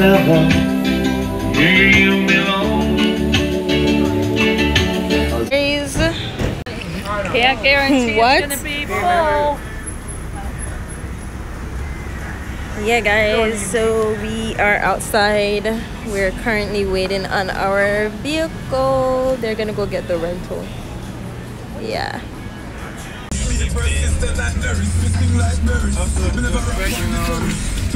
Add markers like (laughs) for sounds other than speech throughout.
lover, here you belong. Guys, Yeah, I guarantee What? it's gonna be full. yeah, guys. So we are outside. We're currently waiting on our vehicle. They're gonna go get the rental. Yeah.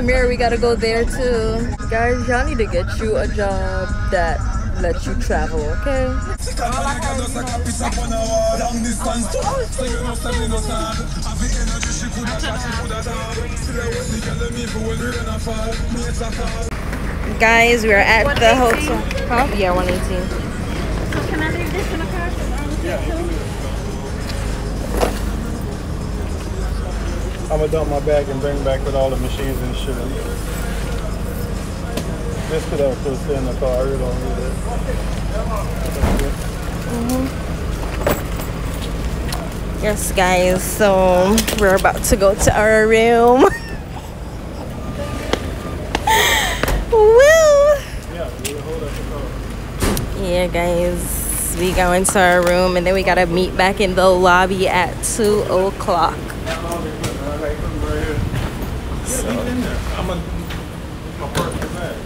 Tamira, we gotta go there too. Guys, y'all need to get you a job that lets you travel, okay? Guys, we're at the hotel. Huh? Yeah, 118. So can I leave this in the car? I'm gonna dump my bag and bring back with all the machines and shit. This could have put in the car. I really don't need it. Mm-hmm. Yes, guys. So we're about to go to our room. (laughs) Woo! Yeah, guys. We go into our room and then we gotta meet back in the lobby at two o'clock. So. in there. I'm gonna my personal bag.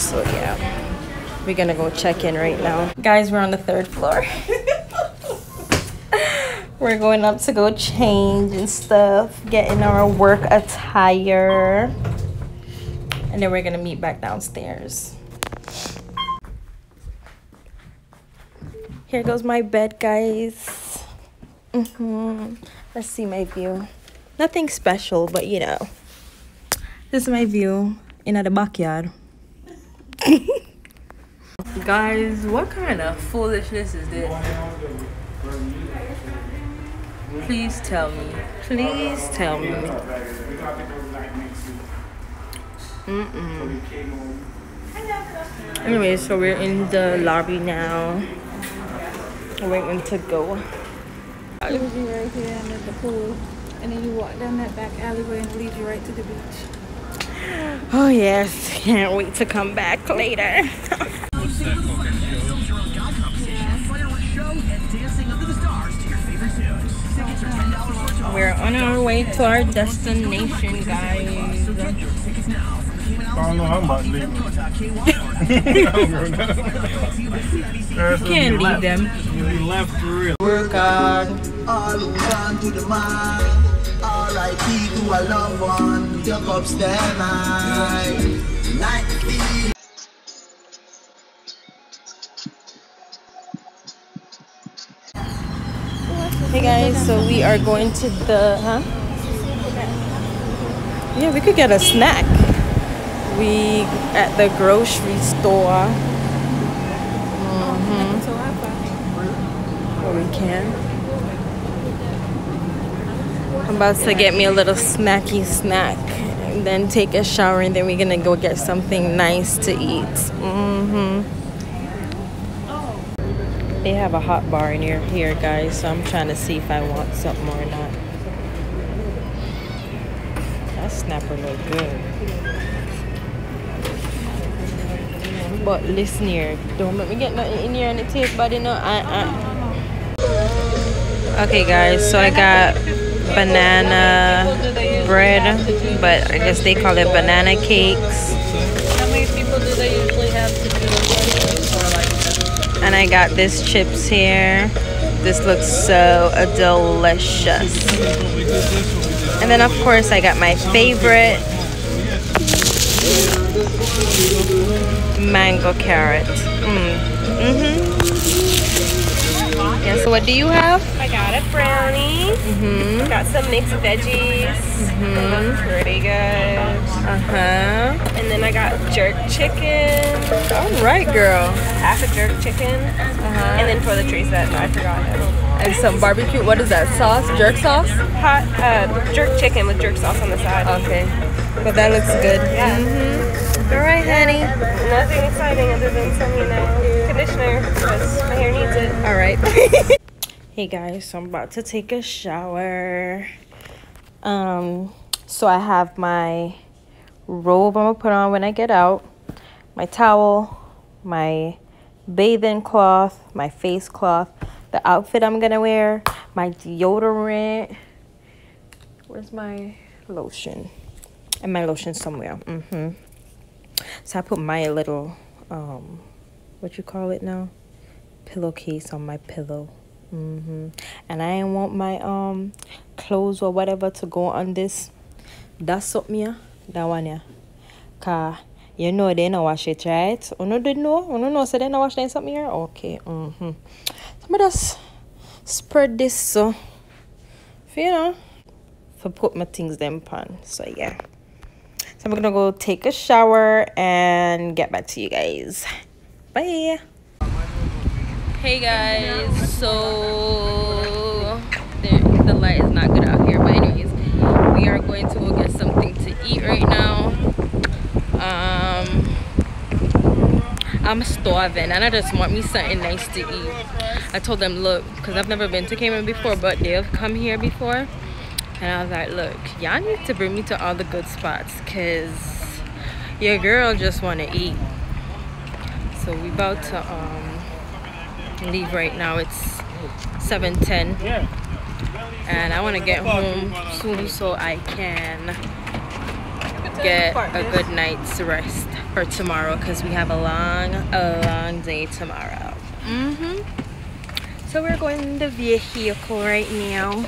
So yeah, we're gonna go check in right now. Guys, we're on the third floor. (laughs) we're going up to go change and stuff, getting our work attire, and then we're gonna meet back downstairs. Here goes my bed, guys. hmm Let's see my view. Nothing special, but you know, this is my view in the backyard. (laughs) Guys, what kind of foolishness is this? Please tell me. Please tell me. Mm-mm. Anyway, so we're in the lobby now. We're Waiting to go. Leaves you right here at the pool. And then you walk down that back alleyway and leads you right to the beach. Oh yes, can't wait to come back later. We're on our way to our destination, guys. I don't know how I'm about to leave. Can't leave them. (laughs) You left for real. Work hard. R.I.P. to a loved one. Jacob's their night. Night feed. Hey guys, so we are going to the huh? Yeah, we could get a snack. We at the grocery store. Mm-hmm. So I found Or we can. I'm about to get me a little snacky snack. And then take a shower and then we're gonna go get something nice to eat. Mm-hmm. They have a hot bar near here, guys, so I'm trying to see if I want something or not. That snapper look good. But listen here, don't let me get nothing in here and it tastes you know. I, I. Okay, guys, so I got banana bread, but I guess they call it banana cakes. And I got this chips here. This looks so delicious. And then of course I got my favorite mango carrot. Mm, Mm-hmm. Yeah, so what do you have? I got a brownie. Mm-hmm. Got some mixed veggies. They look pretty good. Uh-huh. And then I got jerk chicken. All right, girl. Half a jerk chicken. Uh-huh. And then for the trees that I forgot. And some barbecue. What is that? Sauce? Jerk sauce? Hot uh, jerk chicken with jerk sauce on the side. Okay. But that looks good. Yeah. Mm-hmm. All right, honey. Nothing exciting other than some, you know, conditioner needs it. All right. (laughs) hey guys, so I'm about to take a shower. Um, so I have my robe I'm gonna put on when I get out, my towel, my bathing cloth, my face cloth, the outfit I'm gonna wear, my deodorant. Where's my lotion? And my lotion somewhere. Mm-hmm. So I put my little um what you call it now? Pillowcase on my pillow. hmm And I ain't want my um clothes or whatever to go on this. That's something yeah. That one yeah. Cause you know they don't wash it, right? Oh no, they know. Oh no, no. So they don't wash it something here. Okay. Mm-hmm. So I just spread this so, for, you know, for put my things them on. So yeah. So I'm gonna go take a shower and get back to you guys. Bye. Hey guys, so the, light is not good out here, but anyways, we are going to go get something to eat right now. Um, I'm starving and I just want me something nice to eat. I told them, look, because I've never been to Cayman before, but they've come here before. And I was like, look, y'all need to bring me to all the good spots because your girl just want to eat. So we about to um, leave right now. It's 7.10 and I want to get home soon so I can get a good night's rest for tomorrow because we have a long, a long day tomorrow. Mm-hmm. So we're going in the vehicle right now.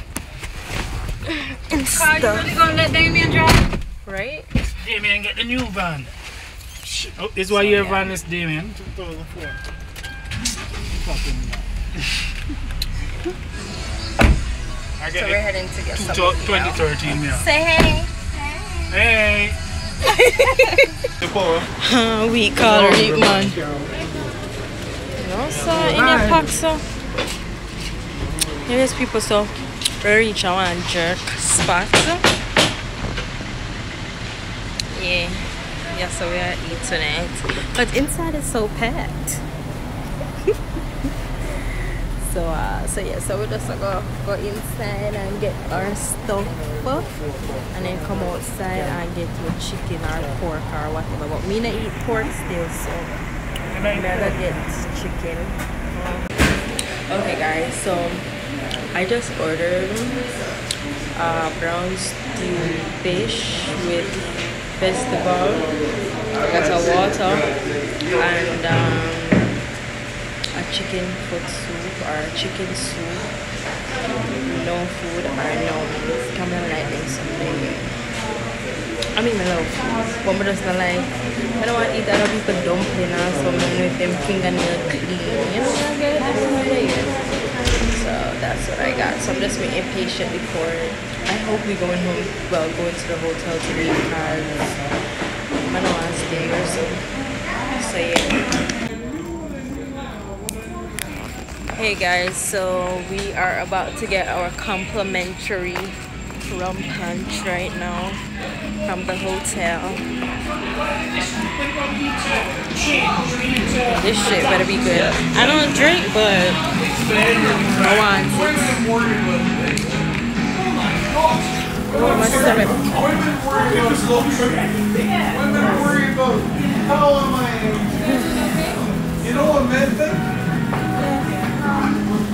And stuff. gonna let Damien drive? Right? Damien, get the new van. Oh, this is why your van is Damien. 2004. I So we're heading to get Two- something. 2013, yeah. Say hey. Hey! Uh, (laughs) we call it man. No, sir, in your pack, so. There's people, so we reach our one jerk spot. Yeah, yeah, so we are eat tonight. But inside is so packed. So, uh, so yeah, so we just go go inside and get our stuff and then come outside and get your chicken or pork or whatever. But me not eat pork still, so I'm gonna get chicken. Okay, guys, so I just ordered uh, brown stew fish with vegetable, got a water, and um, a chicken foot soup or chicken soup. No food or no like this something. I mean, I love food, but I just not like. I don't want to eat other people dumpling or something with them fingernail clean. You know what I get? I get. So that's what I got. So I'm just being impatient before. I hope we going home. Well, going to the hotel today because I don't want to stay here. So, so yeah. Hey guys, so we are about to get our complimentary rum punch right now from the hotel. This shit better be good. I don't drink, but I want it. Oh, my stomach. You know what men think?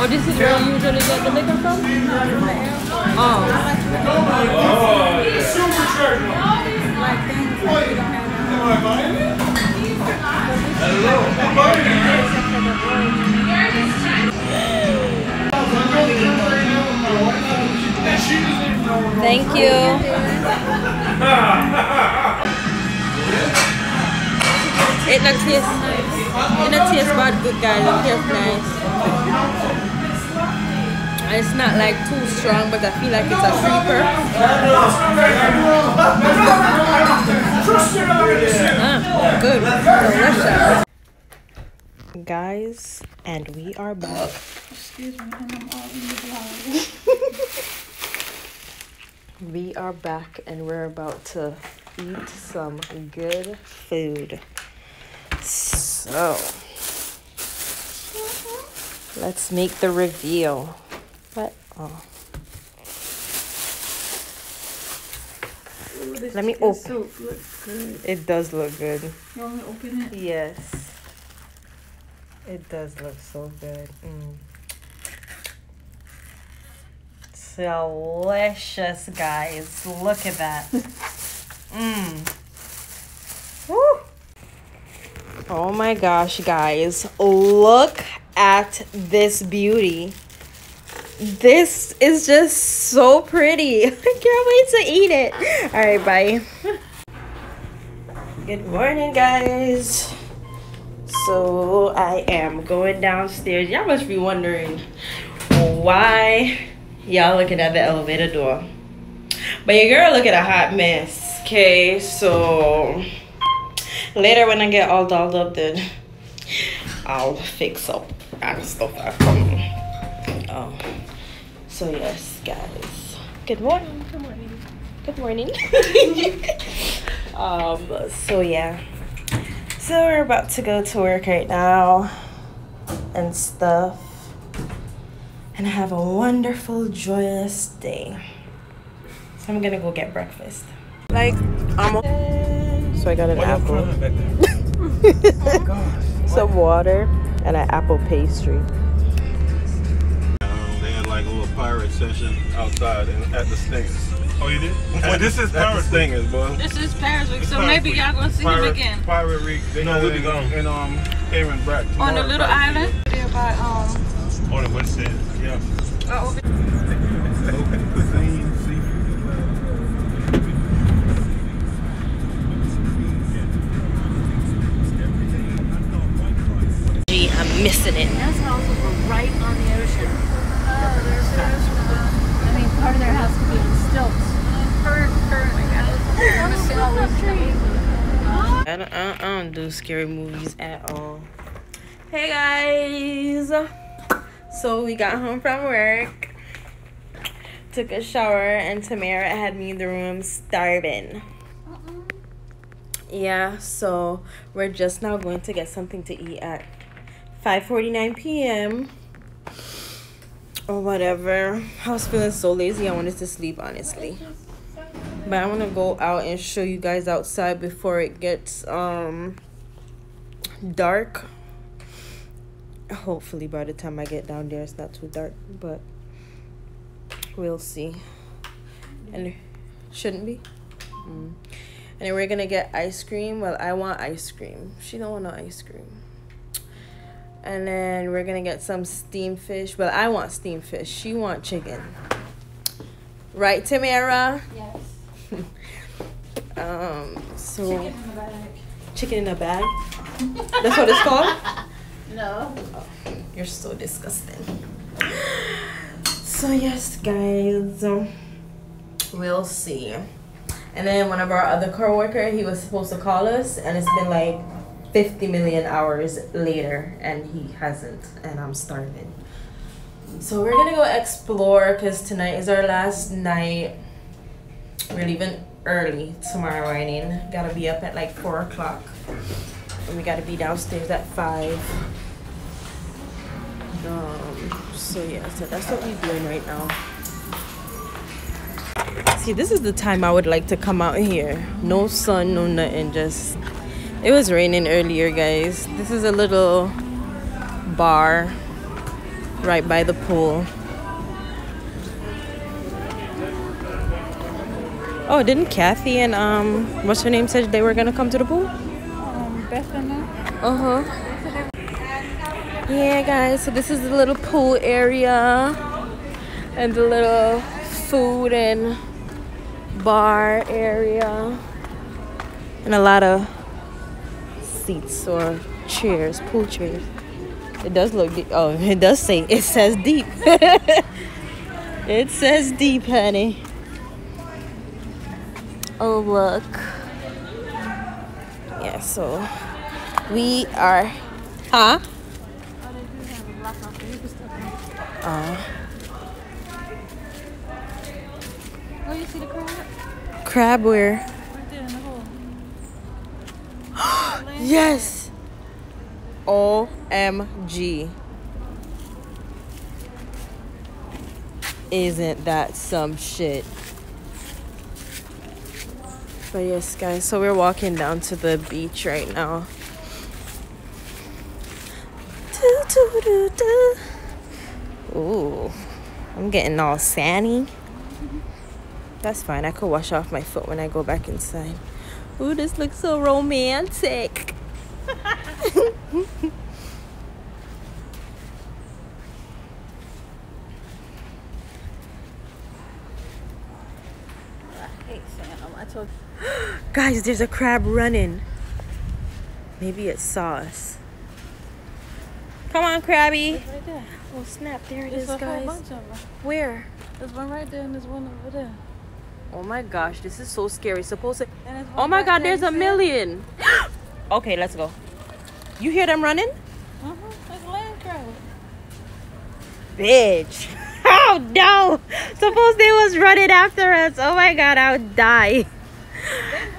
Oh, this is where you usually get the liquor from? Oh. oh like things like we don't have now. Thank you. (laughs) It not taste, it not taste bad good guys, it tastes nice. It's not like too strong, but I feel like it's a sleeper. Ah, good, delicious. Guys, and we are back. Excuse me, I'm all in the vlog. (laughs) We are back and we're about to eat some good food. So, let's make the reveal. What? Oh. Ooh, Let me open. soup looks good. It does look good. You want me to open it? Yes. It does look so good. Mm. Delicious, guys. Look at that. Mmm. (laughs) Woo. Oh my gosh, guys. Look at this beauty. This is just so pretty. (laughs) I can't wait to eat it. All right, bye. Good morning, guys. So I am going downstairs. Y'all must be wondering why y'all looking at the elevator door. But your girl look at a hot mess. Okay, so later when I get all dolled up, then I'll fix up and stuff. Oh, so yes, guys. Good morning. Good morning. Good morning. (laughs) (laughs) um. So yeah. So we're about to go to work right now and stuff and have a wonderful, joyous day. So I'm gonna go get breakfast. Like, I'm So I got an apple, (laughs) some water, and an apple pastry. Pirate session outside and at the Stingers. Oh, you did? Well, this is at the Paris. Stingers, boy. This is Pirate Week, so Paris maybe y'all gonna see him again. Pirate Week. They No, had we'll it be in- gone. In um, Cayman Brac. On the little Pirate island. There by um On the west end. Yeah. uh, over Week. Cuisine, seafood. Gee, I'm missing it. That's houses were right on the ocean. There's I mean, part of their house could be in stilts. Current, current, I want to see all these trees. I don't, I don't, I don't do scary movies at all. Hey guys! So we got home from work, took a shower, and Tamara had me in the room starving. Uh-uh. Yeah, so we're just now going to get something to eat at 5:49 p.m. or whatever. I was feeling so lazy. I wanted to sleep honestly. But I want to go out and show you guys outside before it gets um dark. Hopefully by the time I get down there it's not too dark, but we'll see. And shouldn't be. Mm. And we're gonna get ice cream. Well, I want ice cream. She don't want no ice cream. And then we're gonna get some steamed fish. Well, I want steamed fish. She want chicken. Right, Tamara? Yes. (laughs) Um, so Chicken in the bag. chicken in a bag. That's what it's called. (laughs) No. You're so disgusting. So yes, guys, um, we'll see. And then one of our other coworker, he was supposed to call us, and it's been like 50 million hours later, and he hasn't, and I'm starving. So we're gonna go explore because tonight is our last night. We're leaving early tomorrow morning. Gotta be up at like four o'clock, and we gotta be downstairs at five. Um, so yeah, so that's what we're doing right now. See, this is the time I would like to come out here. No sun, no nothing, just it was raining earlier, guys. This is a little bar right by the pool. Oh, didn't Kathy and um, what's her name said they were gonna come to the pool? Um, Beth and. Uh huh. Yeah, guys. So this is the little pool area, and the little food and bar area, and a lot of seats or chairs, pool chairs. It does look deep. Oh, (laughs) it does say it says deep. (laughs) it says deep, honey. Oh look. Yeah, so we are huh? Oh, they do have a block off there. You can step in. Uh, Oh, you see the crowd? crab where? Right there in the hole. Yes. OMG. Isn't that some shit? But yes, guys, so we're walking down to the beach right now. Ooh, I'm getting all sandy. That's fine. I could wash off my foot when I go back inside. Ooh, this looks so romantic. I hate (gasps) Guys, there's a crab running. Maybe it saw us. Come on, crabby. right there. Oh, snap. There it There's is, guys. bunch of them. Where? There's one right there and there's one over there. Oh my gosh, this is so scary. Supposed to. And there's one Oh my god, there, there's a million. (gasps) okay, let's go. You hear them running? Uh-huh. There's a land crab. Bitch. (laughs) Oh no! Suppose they was running after us. Oh my god, I would die. They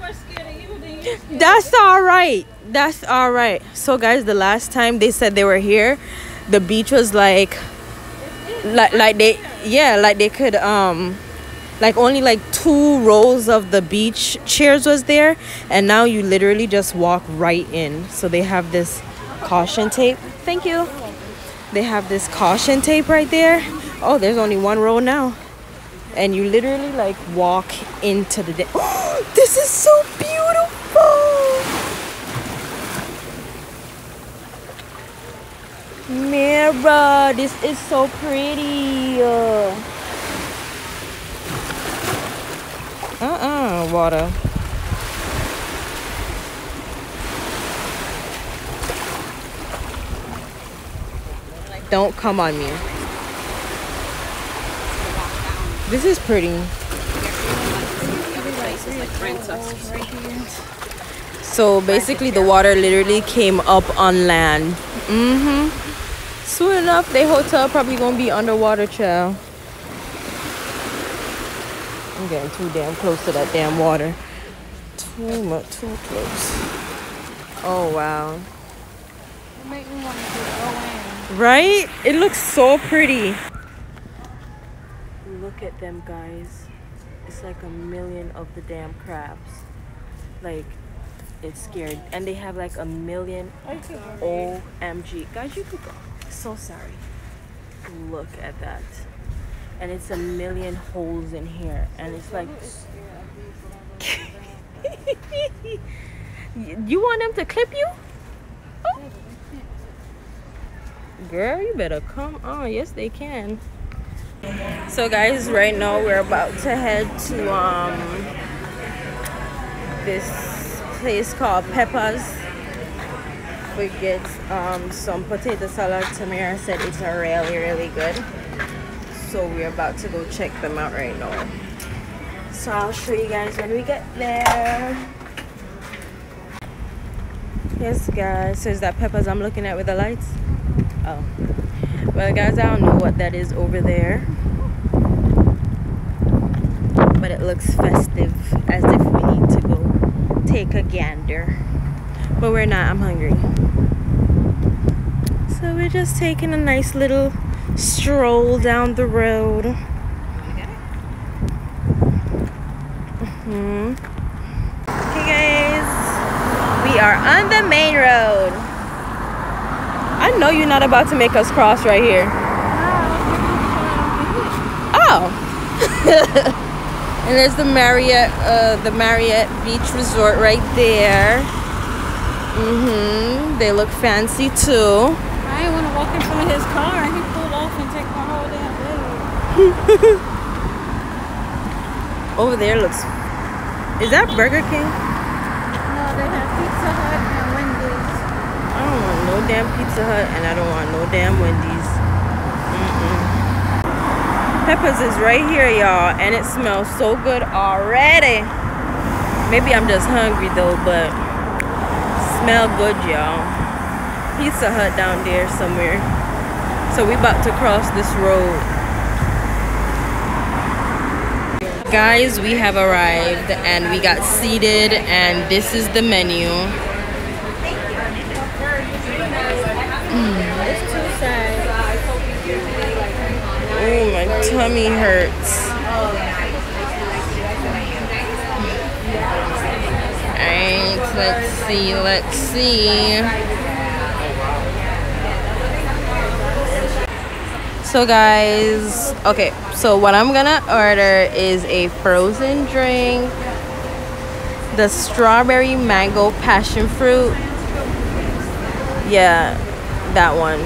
were scared of you, then you scared. That's all right. That's all right. So, guys, the last time they said they were here, the beach was like, like, like they, yeah, like they could, um, like only like two rows of the beach chairs was there, and now you literally just walk right in. So they have this caution tape. Thank you. They have this caution tape right there. Oh, there's only one row now. And you literally like walk into the. Da- (gasps) this is so beautiful. Mira, this is so pretty. Uh uh, water. Don't come on me. This is pretty. So basically, the water literally came up on land. Mm-hmm. Soon enough, the hotel probably gonna be underwater, child. I'm getting too damn close to that damn water. Too much, too close. Oh wow. It make me want to go in. Right? It looks so pretty. Look at them guys. It's like a million of the damn crabs. Like it's scared. And they have like a million OMG. Guys, you could go. So sorry. Look at that. And it's a million holes in here. And it's like (laughs) You want them to clip you? Oh. Girl, you better come on. Yes, they can. So, guys, right now we're about to head to um this place called Peppers. We get um some potato salad. Tamara said it's really, really good. So we're about to go check them out right now. So I'll show you guys when we get there. Yes, guys. So is that peppers I'm looking at with the lights? Oh. Well, guys, I don't know what that is over there. But it looks festive, as if we need to go take a gander. But we're not. I'm hungry. So we're just taking a nice little stroll down the road. hmm Okay, guys. We are on the main road. I know you're not about to make us cross right here. wow. (laughs) and there's the Marriott, uh, the Marriott Beach Resort right there. Mm-hmm. They look fancy too. I didn't want to walk in front of his car. He pulled off and took my whole damn thing. (laughs) Over there looks. Is that Burger King? No, they have Pizza Hut and Wendy's. I don't want no damn Pizza Hut, and I don't want no damn Wendy's. Mm-mm. Peppers is right here, y'all, and it smells so good already. Maybe I'm just hungry though, but smell good, y'all. Pizza Hut down there somewhere. So we about to cross this road. Guys, we have arrived and we got seated and this is the menu. Mm. Oh, my tummy hurts. Let's see, let's see. So guys, okay, so what I'm gonna order is a frozen drink, the strawberry mango passion fruit. Yeah, that one.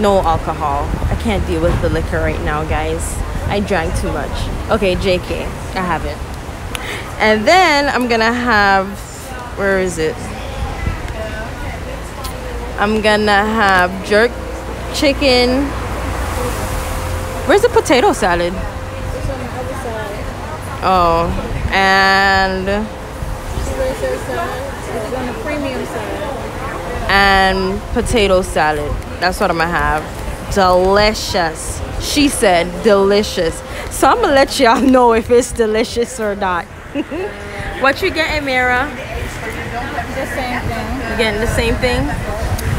No alcohol. I can't deal with the liquor right now, guys. I drank too much. Okay, JK, I have it. And then I'm gonna have, where is it? I'm gonna have jerk chicken. Where's the potato salad? Oh, and and potato salad. That's what I'm gonna have. Delicious. She said delicious. So I'm gonna let y'all (laughs) know if it's delicious or not. (laughs) what you getting, Mira? The same thing. You getting the same thing?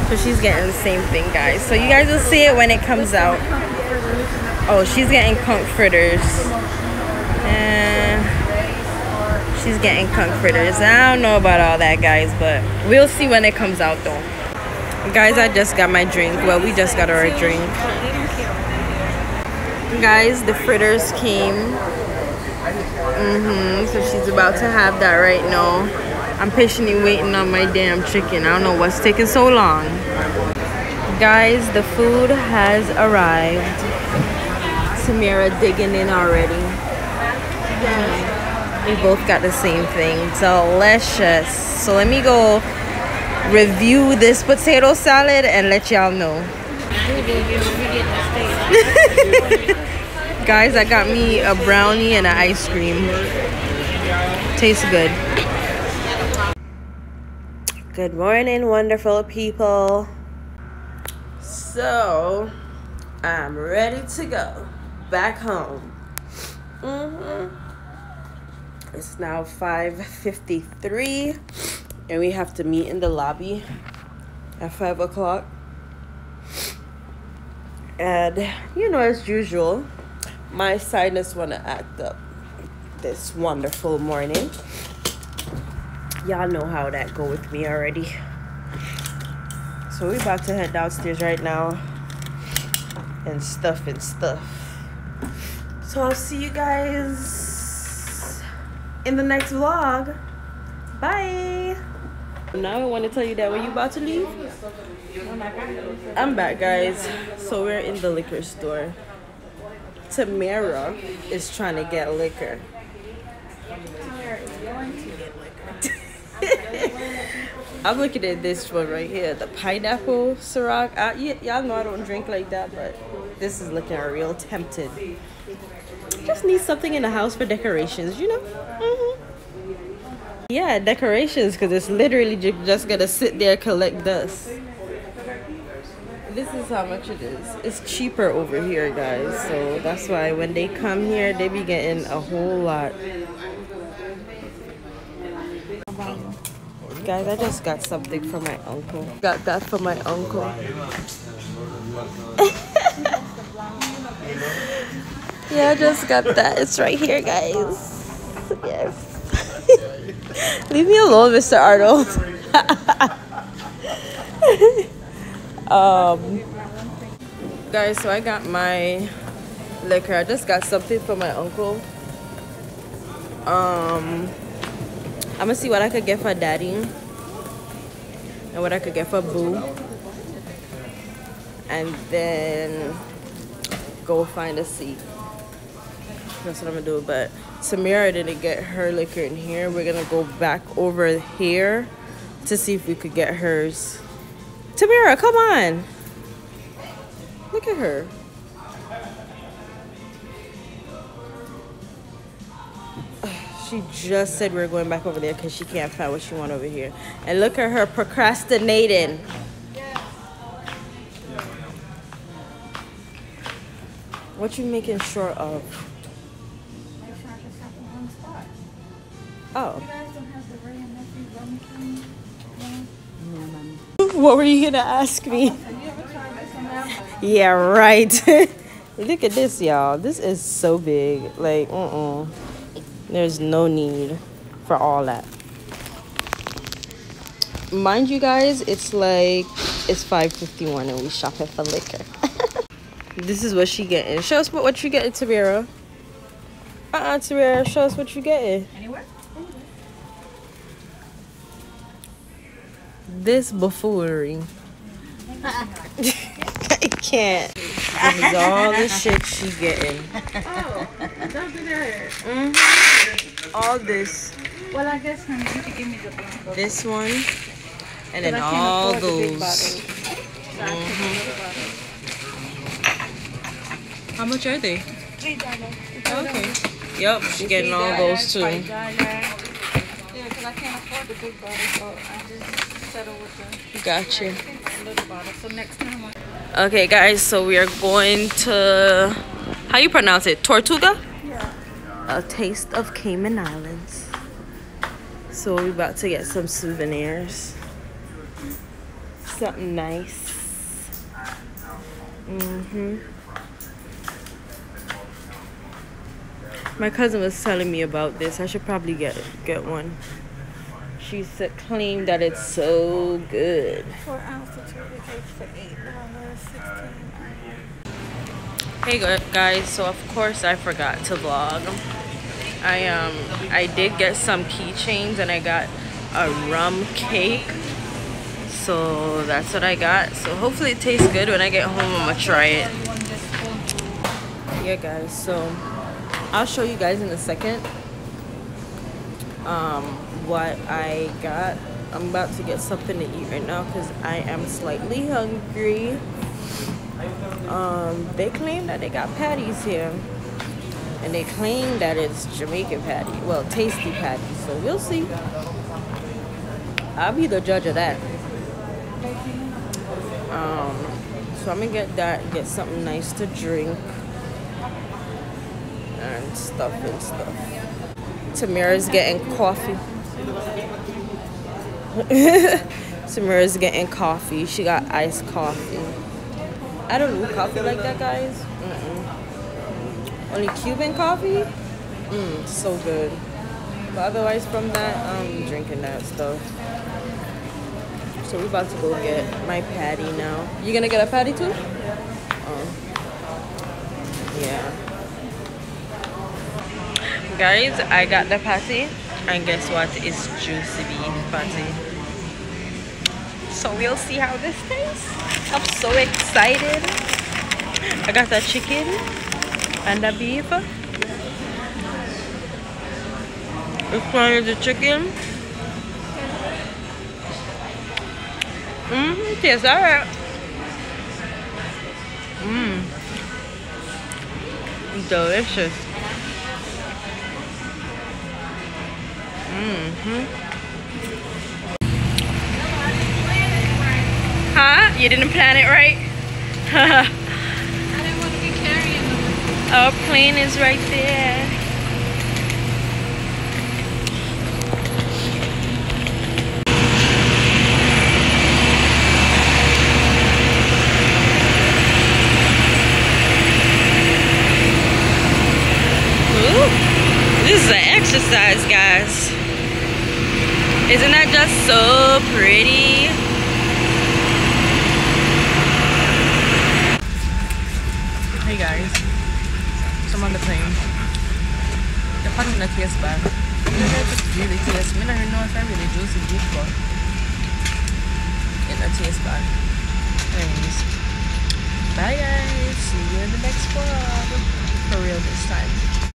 So she's getting the same thing, guys. So you guys will see it when it comes out. Oh, she's getting conch fritters. Eh, she's getting conch fritters. I don't know about all that, guys, but we'll see when it comes out, though. Guys, I just got my drink. Well, we just got our drink. Guys, the fritters came. Mm-hmm. So she's about to have that right now. I'm patiently waiting on my damn chicken. I don't know what's taking so long. Guys, the food has arrived. Samira digging in already. We both got the same thing. Delicious. So let me go review this potato salad and let y'all know. (laughs) Guys, I got me a brownie and an ice cream. Tastes good. Good morning, wonderful people. So, I'm ready to go back home. hmm It's now 5:53, and we have to meet in the lobby at five o'clock. And you know, as usual, my sinus wanna act up this wonderful morning. Y'all know how that go with me already. So we about to head downstairs right now and stuff and stuff. So I'll see you guys in the next vlog. Bye. Now I want to tell you that when you about to leave, I'm back, guys. So we're in the liquor store. Tamara is trying to get liquor. I'm looking at this one right here, the pineapple Ciroc. I, y- y'all know I don't drink like that, but this is looking real tempted. Just need something in the house for decorations, you know? hmm Yeah, decorations, because it's literally ju- just gonna sit there collect dust. This is how much it is. It's cheaper over here, guys. So that's why when they come here, they be getting a whole lot. Guys, I just got something from my uncle. Got that from my uncle. (laughs) yeah, I just got that. It's right here, guys. Yes. (laughs) Leave me alone, Mr. Arnold. (laughs) um, guys, so I got my liquor. I just got something for my uncle. Um, I'm gonna see what I could get for daddy and what I could get for boo, and then go find a seat. That's what I'm gonna do. But Samira didn't get her liquor in here. We're gonna go back over here to see if we could get hers. Tamira, come on. Look at her. She just said we are going back over there because she can't find what she want over here. And look at her procrastinating. What you making sure of? Oh. What were you gonna ask me? Yeah, right. (laughs) Look at this, y'all. This is so big. Like, uh-uh. There's no need for all that. Mind you guys, it's like it's 5.51 and we shopping for liquor. (laughs) this is what she getting. Show us what, what you getting, Tamira. Uh-uh, Tamira, show us what you getting. Anywhere? This buffoonery. (laughs) I can't. This is all the shit she getting. (laughs) Oh, don't do that. Mm -hmm. All this. Well, I guess, honey, you could give me the. This one. And then But I can't all afford the big those. So the little bottle. How much are they? Three dollars. Okay. Yep, she getting all those too. Yeah, because I can't afford the big bottle, so I just settle with the Gotcha. little bottle. So next time, I Okay, guys, so we are going to how you pronounce it? Tortuga? Yeah. A taste of Cayman Islands. So we're about to get some souvenirs. Something nice. Mhm. My cousin was telling me about this. I should probably get get one. She said claimed that it's so good. four ounce for eight dollars, sixteen. Hey guys, so of course I forgot to vlog. I um I did get some keychains and I got a rum cake. So that's what I got. So hopefully it tastes good when I get home. I'm gonna try it. Yeah guys, so I'll show you guys in a second um what I got. I'm about to get something to eat right now because I am slightly hungry um, they claim that they got patties here. And they claim that it's Jamaican patty. Well, tasty patty. So we'll see. I'll be the judge of that. Um, so I'm gonna get that, get something nice to drink. And stuff and stuff. Tamira's getting coffee. (laughs) Tamira's getting coffee. She got iced coffee. I don't do coffee like that, guys. Mm-mm. Only Cuban coffee. Mmm, so good. But otherwise, from that, I'm drinking that stuff. So we're about to go get my patty now. You gonna get a patty too? Oh. Yeah. Guys, I got the patty. And guess what? It's juicy beef patty. So we'll see how this tastes. I'm so excited. I got the chicken and the beef. One is the chicken? mm -hmm, tastes alright. Mmm. Delicious. Huh? You didn't plan it right? I didn't want to be carrying them. Our plane is right there. Ooh, this is an exercise, guys. Isn't that just so pretty? Hey guys. Some on the plane. The pot not taste bad. I don't know if really tastes. I don't know if I really juicy beef, but it not taste bad. Anyways. Bye guys. See you in the next vlog. For real this time.